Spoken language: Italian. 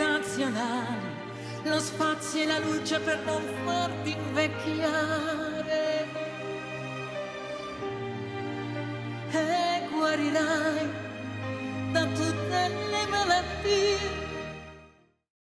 gravitazionali, lo spazio e la luce per non farti invecchiare. E guarirai da tutte le malattie